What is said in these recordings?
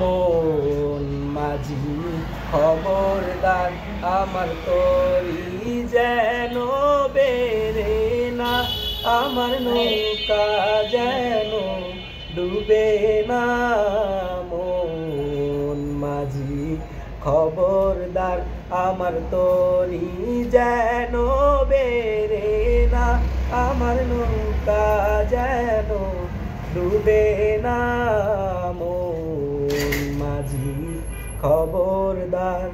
মন মাঝি খবরদার আমার তরি যেন বেরে না, আমার নৌকা যেন ডুবে না। মন মাঝি খবরদার আমার তরি যেন বেরে না, আমার নৌকা যেন ডুবে না। মন মাঝি খবরদার।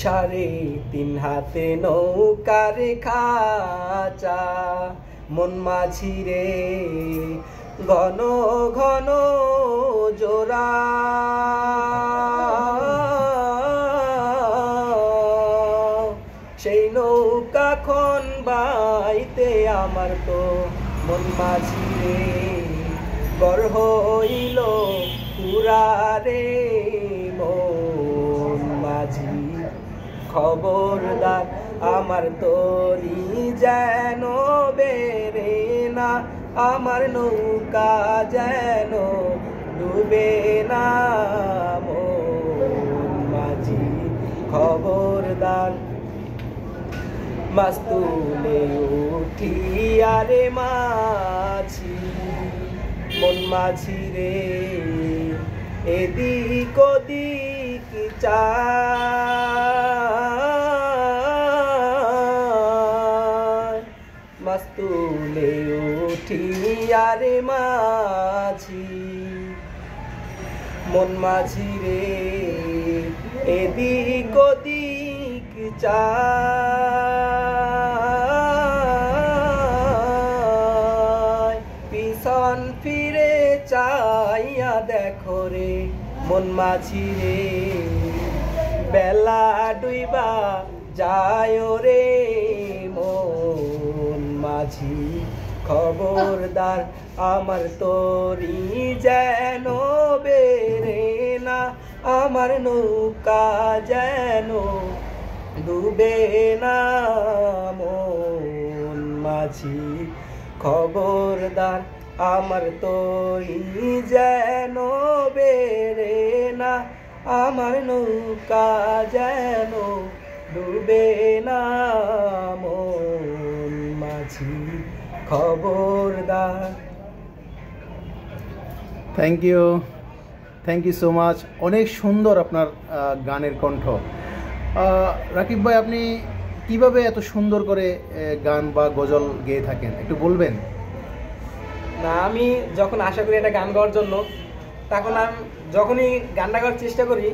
সাড়ে তিন হাতে নৌকার খাচা মন মাঝি রে ঘন ঘন জোড়া। সেই নৌকা খন বাইতে আমার তো মন মাঝি রে গর হইল পুরারে মাঝি। খবরদার আমার তরি যেন বেরে না, আমার নৌকা যেন ডুবে না। মাঝি, খবরদার মাস্তুলে উঠি আরে মাছি মন মাঝি রে এদিক ওদিক চায় মাস্তুলে উঠি আরে মাছি মন মাঝি রে এদিক ওদিক চায় চাইয়া দেখো রে, মন মাঝি রে। বেলা ডুইবা যায় রে, মন মাঝি। খবরদার আমার তরি যেন বেরে না, আমার নৌকা যেন ডুবে না। মন মাঝি, খবরদার আমার তরি যেন বেরে না, আমার নৌকা যেন ডুবে না। মন মাঝি খবরদার। Thank you thank you so much অনেক সুন্দর আপনার গানের কণ্ঠ। রাকিব ভাই, আপনি কীভাবে এত সুন্দর করে গান বা গজল গেয়ে থাকেন? একটু বলবেন? না আমি যখন আশা করি একটা গান গাওয়ার জন্য তখন আমি যখনই গানটা গাওয়ার চেষ্টা করি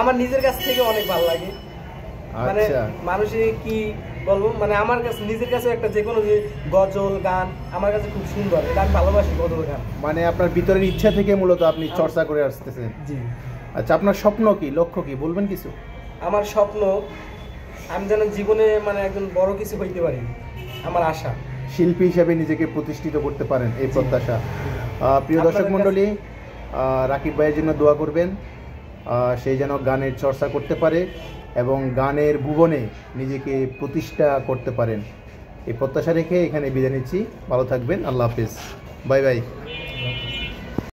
আমার নিজের কাছ থেকে অনেক ভালো লাগে। মানে আচ্ছা। মানুষের কি বলব মানে আমার কাছে নিজের কাছে একটা যে কোনো যে গজল গান আমার কাছে খুব সুন্দর এটা আমি ভালোবাসি গজল গান। মানে আপনার ভিতরের ইচ্ছা থেকে মূলত আপনি চর্চা করে আসতেছেন। জি। আচ্ছা আপনার স্বপ্ন কি লক্ষ্য কি বলবেন কিছু? আমার স্বপ্ন আমি যেন জীবনে মানে একজন বড় কিছু হইতে পারি আমার আশা। শিল্পী হিসাবে নিজেকে প্রতিষ্ঠিত করতে পারেন এই প্রত্যাশা। প্রিয় দর্শক মণ্ডলী রাকিব ভাইয়ের জন্য দোয়া করবেন। সেই যেন গানের চর্চা করতে পারে এবং গানের ভুবনে নিজেকে প্রতিষ্ঠা করতে পারেন। এই প্রত্যাশা রেখে এখানে বিদায় নিচ্ছি। ভালো থাকবেন। আল্লাহ হাফিজ। Bye bye.